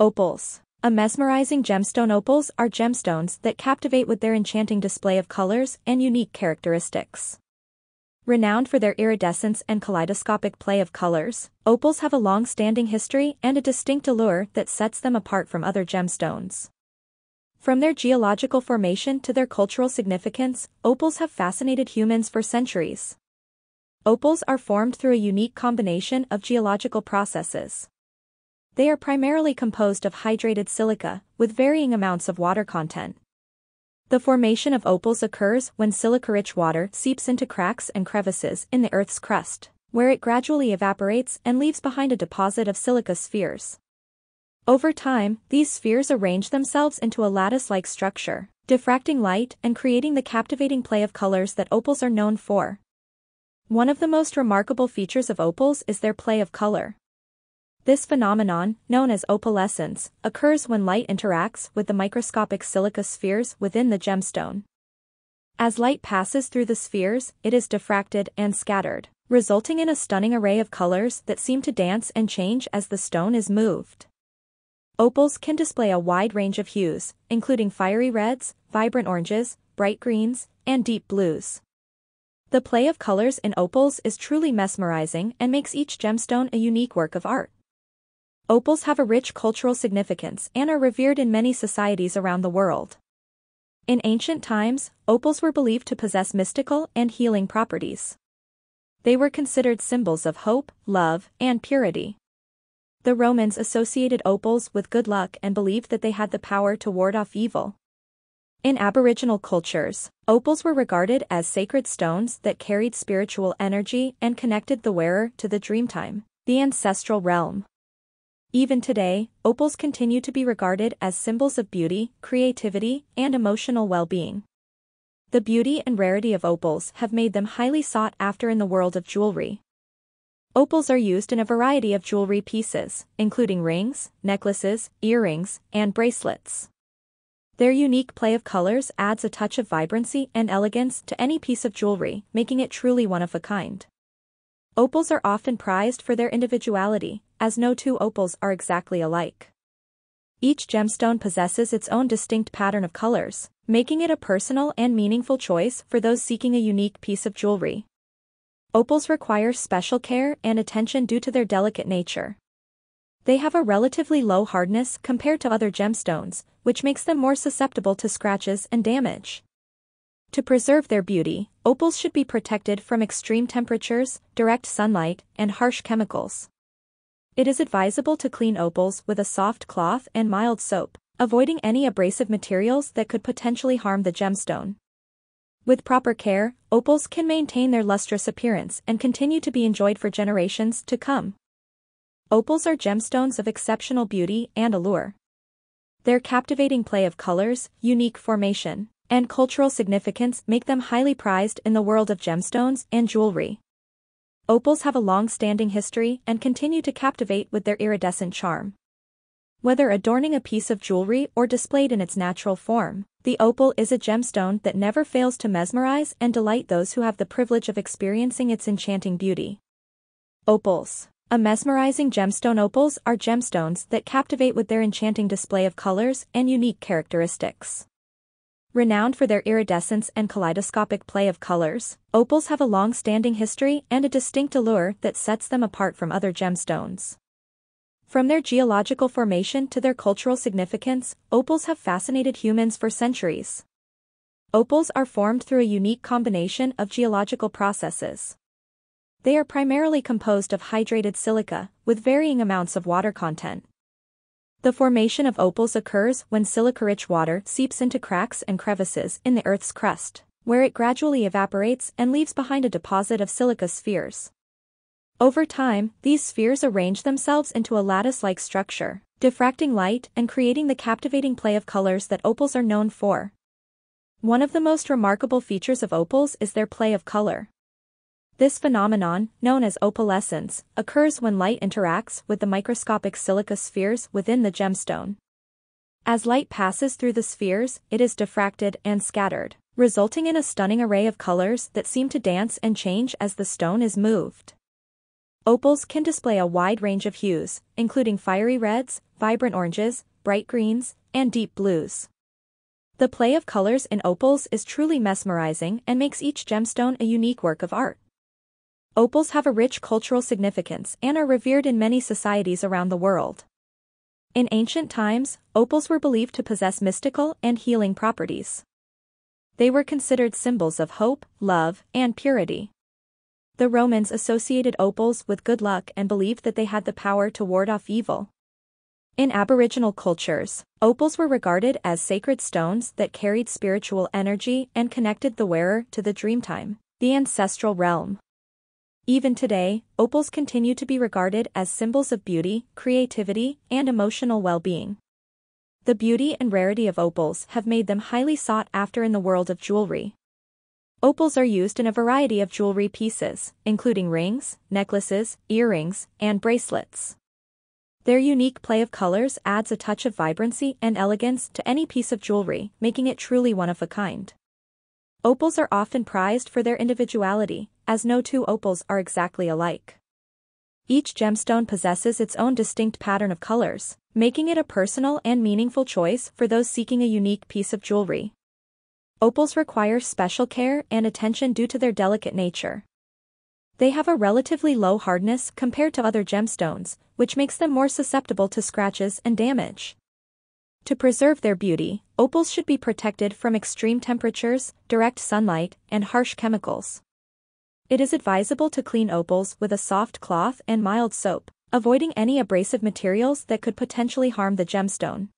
Opals. A mesmerizing gemstone opals are gemstones that captivate with their enchanting display of colors and unique characteristics. Renowned for their iridescence and kaleidoscopic play of colors, opals have a long-standing history and a distinct allure that sets them apart from other gemstones. From their geological formation to their cultural significance, opals have fascinated humans for centuries. Opals are formed through a unique combination of geological processes. They are primarily composed of hydrated silica, with varying amounts of water content. The formation of opals occurs when silica-rich water seeps into cracks and crevices in the Earth's crust, where it gradually evaporates and leaves behind a deposit of silica spheres. Over time, these spheres arrange themselves into a lattice-like structure, diffracting light and creating the captivating play of colors that opals are known for. One of the most remarkable features of opals is their play of color. This phenomenon, known as opalescence, occurs when light interacts with the microscopic silica spheres within the gemstone. As light passes through the spheres, it is diffracted and scattered, resulting in a stunning array of colors that seem to dance and change as the stone is moved. Opals can display a wide range of hues, including fiery reds, vibrant oranges, bright greens, and deep blues. The play of colors in opals is truly mesmerizing and makes each gemstone a unique work of art. Opals have a rich cultural significance and are revered in many societies around the world. In ancient times, opals were believed to possess mystical and healing properties. They were considered symbols of hope, love, and purity. The Romans associated opals with good luck and believed that they had the power to ward off evil. In Aboriginal cultures, opals were regarded as sacred stones that carried spiritual energy and connected the wearer to the dreamtime, the ancestral realm. Even today, opals continue to be regarded as symbols of beauty, creativity, and emotional well-being. The beauty and rarity of opals have made them highly sought after in the world of jewelry. Opals are used in a variety of jewelry pieces, including rings, necklaces, earrings, and bracelets. Their unique play of colors adds a touch of vibrancy and elegance to any piece of jewelry, making it truly one of a kind. Opals are often prized for their individuality, as no two opals are exactly alike. Each gemstone possesses its own distinct pattern of colors, making it a personal and meaningful choice for those seeking a unique piece of jewelry. Opals require special care and attention due to their delicate nature. They have a relatively low hardness compared to other gemstones, which makes them more susceptible to scratches and damage. To preserve their beauty, opals should be protected from extreme temperatures, direct sunlight, and harsh chemicals. It is advisable to clean opals with a soft cloth and mild soap, avoiding any abrasive materials that could potentially harm the gemstone. With proper care, opals can maintain their lustrous appearance and continue to be enjoyed for generations to come. Opals are gemstones of exceptional beauty and allure. Their captivating play of colors, unique formation, and cultural significance make them highly prized in the world of gemstones and jewelry. Opals have a long-standing history and continue to captivate with their iridescent charm. Whether adorning a piece of jewelry or displayed in its natural form, the opal is a gemstone that never fails to mesmerize and delight those who have the privilege of experiencing its enchanting beauty. Opals A mesmerizing gemstone opals are gemstones that captivate with their enchanting display of colors and unique characteristics. Renowned for their iridescence and kaleidoscopic play of colors, opals have a long-standing history and a distinct allure that sets them apart from other gemstones. From their geological formation to their cultural significance, opals have fascinated humans for centuries. Opals are formed through a unique combination of geological processes. They are primarily composed of hydrated silica, with varying amounts of water content. The formation of opals occurs when silica-rich water seeps into cracks and crevices in the Earth's crust, where it gradually evaporates and leaves behind a deposit of silica spheres. Over time, these spheres arrange themselves into a lattice-like structure, diffracting light and creating the captivating play of colors that opals are known for. One of the most remarkable features of opals is their play of color. This phenomenon, known as opalescence, occurs when light interacts with the microscopic silica spheres within the gemstone. As light passes through the spheres, it is diffracted and scattered, resulting in a stunning array of colors that seem to dance and change as the stone is moved. Opals can display a wide range of hues, including fiery reds, vibrant oranges, bright greens, and deep blues. The play of colors in opals is truly mesmerizing and makes each gemstone a unique work of art. Opals have a rich cultural significance and are revered in many societies around the world. In ancient times, opals were believed to possess mystical and healing properties. They were considered symbols of hope, love, and purity. The Romans associated opals with good luck and believed that they had the power to ward off evil. In Aboriginal cultures, opals were regarded as sacred stones that carried spiritual energy and connected the wearer to the dreamtime, the ancestral realm. Even today, opals continue to be regarded as symbols of beauty, creativity, and emotional well-being. The beauty and rarity of opals have made them highly sought after in the world of jewelry. Opals are used in a variety of jewelry pieces, including rings, necklaces, earrings, and bracelets. Their unique play of colors adds a touch of vibrancy and elegance to any piece of jewelry, making it truly one of a kind. Opals are often prized for their individuality, as no two opals are exactly alike. Each gemstone possesses its own distinct pattern of colors, making it a personal and meaningful choice for those seeking a unique piece of jewelry. Opals require special care and attention due to their delicate nature. They have a relatively low hardness compared to other gemstones, which makes them more susceptible to scratches and damage. To preserve their beauty, opals should be protected from extreme temperatures, direct sunlight, and harsh chemicals. It is advisable to clean opals with a soft cloth and mild soap, avoiding any abrasive materials that could potentially harm the gemstone.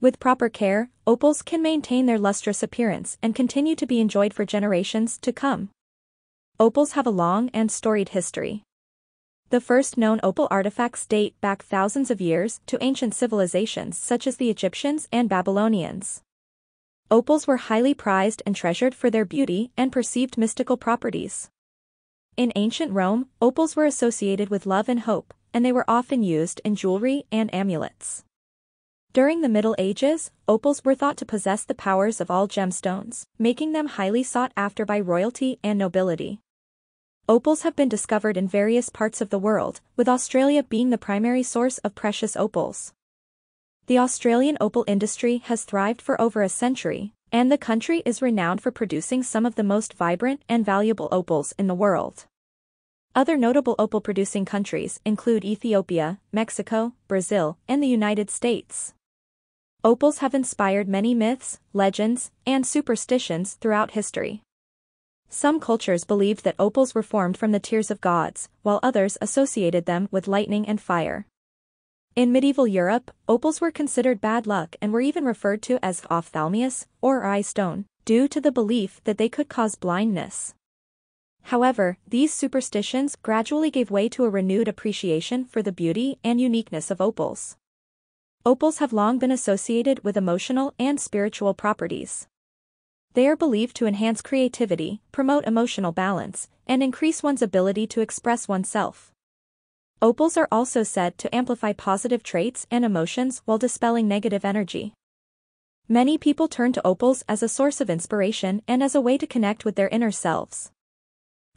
With proper care, opals can maintain their lustrous appearance and continue to be enjoyed for generations to come. Opals have a long and storied history. The first known opal artifacts date back thousands of years to ancient civilizations such as the Egyptians and Babylonians. Opals were highly prized and treasured for their beauty and perceived mystical properties. In ancient Rome, opals were associated with love and hope, and they were often used in jewelry and amulets. During the Middle Ages, opals were thought to possess the powers of all gemstones, making them highly sought after by royalty and nobility. Opals have been discovered in various parts of the world, with Australia being the primary source of precious opals. The Australian opal industry has thrived for over a century, and the country is renowned for producing some of the most vibrant and valuable opals in the world. Other notable opal-producing countries include Ethiopia, Mexico, Brazil, and the United States. Opals have inspired many myths, legends, and superstitions throughout history. Some cultures believed that opals were formed from the tears of gods, while others associated them with lightning and fire. In medieval Europe, opals were considered bad luck and were even referred to as ophthalmius, or eye stone, due to the belief that they could cause blindness. However, these superstitions gradually gave way to a renewed appreciation for the beauty and uniqueness of opals. Opals have long been associated with emotional and spiritual properties. They are believed to enhance creativity, promote emotional balance, and increase one's ability to express oneself. Opals are also said to amplify positive traits and emotions while dispelling negative energy. Many people turn to opals as a source of inspiration and as a way to connect with their inner selves.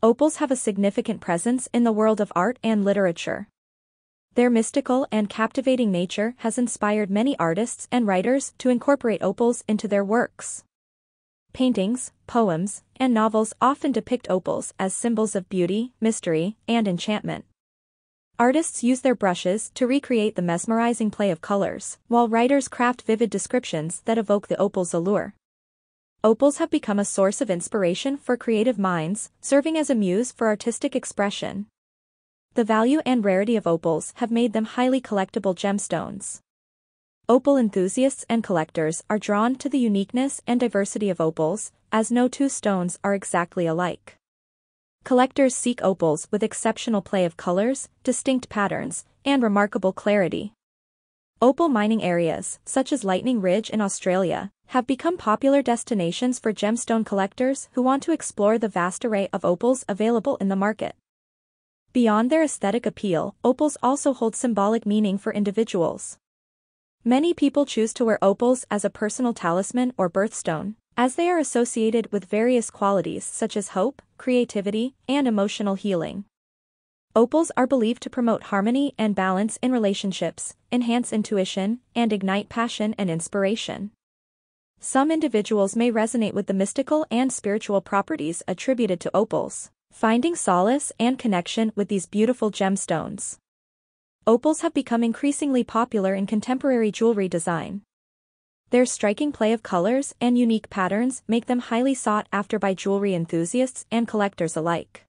Opals have a significant presence in the world of art and literature. Their mystical and captivating nature has inspired many artists and writers to incorporate opals into their works. Paintings, poems, and novels often depict opals as symbols of beauty, mystery, and enchantment. Artists use their brushes to recreate the mesmerizing play of colors, while writers craft vivid descriptions that evoke the opal's allure. Opals have become a source of inspiration for creative minds, serving as a muse for artistic expression. The value and rarity of opals have made them highly collectible gemstones. Opal enthusiasts and collectors are drawn to the uniqueness and diversity of opals, as no two stones are exactly alike. Collectors seek opals with exceptional play of colors, distinct patterns, and remarkable clarity. Opal mining areas, such as Lightning Ridge in Australia, have become popular destinations for gemstone collectors who want to explore the vast array of opals available in the market. Beyond their aesthetic appeal, opals also hold symbolic meaning for individuals. Many people choose to wear opals as a personal talisman or birthstone, as they are associated with various qualities such as hope, creativity, and emotional healing. Opals are believed to promote harmony and balance in relationships, enhance intuition, and ignite passion and inspiration. Some individuals may resonate with the mystical and spiritual properties attributed to opals, finding solace and connection with these beautiful gemstones. Opals have become increasingly popular in contemporary jewelry design. Their striking play of colors and unique patterns make them highly sought after by jewelry enthusiasts and collectors alike.